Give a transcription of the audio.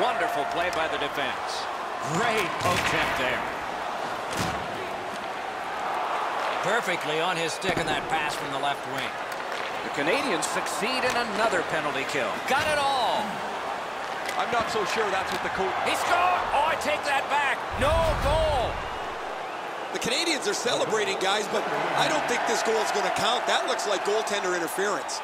Wonderful play by the defense. Great poke check there. Perfectly on his stick in that pass from the left wing. The Canadiens succeed in another penalty kill. Got it all. I'm not so sure that's what the coach... He scored! Oh, I take that back. No goal. The Canadiens are celebrating, guys, but I don't think this goal is going to count. That looks like goaltender interference.